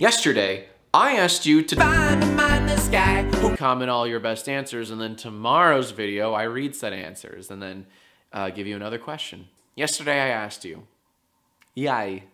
Yesterday, I asked you to find the sky. Comment all your best answers, and then tomorrow's video, I read said answers, and then uh, give you another question. Yesterday, I asked you. Yay.